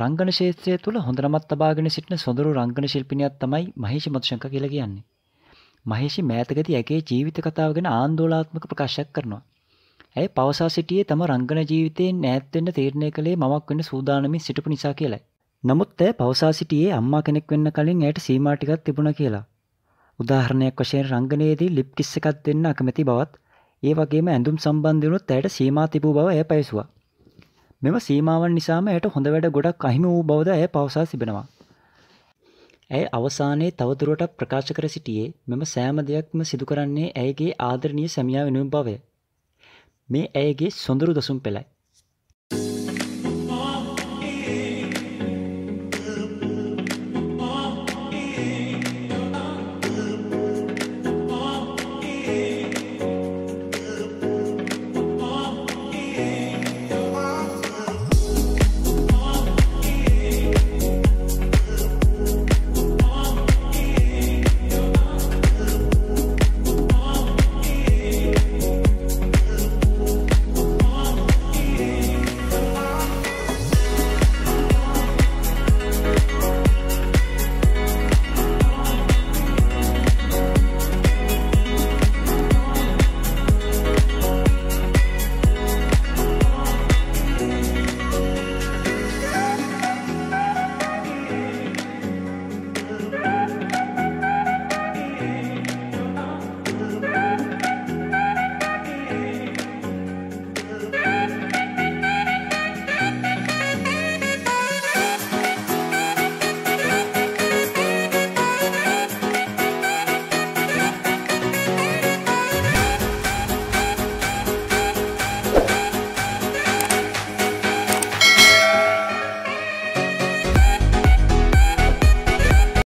රංගන ශේත්‍රය තුළ හොඳ නමක් තබාගෙන සිටින සොඳුරු රංගන ශිල්පිනියක් තමයි මහේෂි මතුශංක කියලා කියන්නේ. මහේෂි මෑතකදී ඇගේ ජීවිත කතාව ගැන ආందోලනාත්මක ප්‍රකාශයක් කරනවා. ඇය පවසා සිටියේ තම රංගන ජීවිතයෙන් ඈත් වෙන්න තීරණය කළේ මවක් වෙන්න සූදානමින් සිටපු නිසා කියලයි. නමුත් ඇය පවසා සිටියේ අම්මා කෙනෙක් වෙන්න කලින් ඇයට සීමා ටිකක් තිබුණා කියලා. උදාහරණයක් වශයෙන් රංගනයේදී ලිප් කිස් එකක් දෙන්න අකමැති බවත් ඒ වගේම ඇඳුම් සම්බන්ධයනුත් ඇයට සීමා තිබූ බව ඇය පැවසුවා. මෙම සීමාවන් නිසාම ඇයට හොඳ වැඩ ගොඩක් අහිමි වූ බවද ඇය පවසා තිබෙනවා. ඇය අවසානයේ තවදුරටත් ප්‍රකාශ කර සිටියේ මෙම සෑම දෙයක්ම සිදු කරන්නේ ඇයගේ ආදරණීය සැමියා වෙනුවෙන් බවය. මේ ඇයගේ සොඳුරු දසුම් පෙළයි.